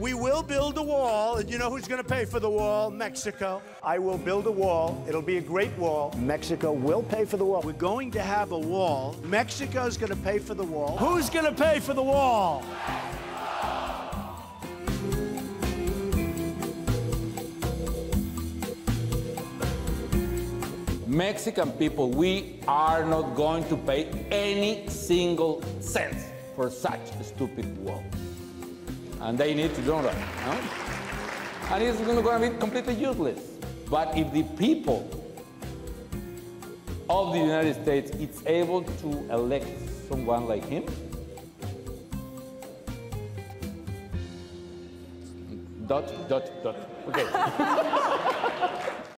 we will build a wall, and you know who's going to pay for the wall? Mexico. I will build a wall. It'll be a great wall. Mexico will pay for the wall. We're going to have a wall. Mexico's going to pay for the wall. Who's going to pay for the wall? Mexican people, we are not going to pay any single cent for such a stupid wall. And they need to know that. No? And it's going to be completely useless. But if the people of the United States is able to elect someone like him, dot, dot, dot. Okay.